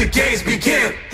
the games begin.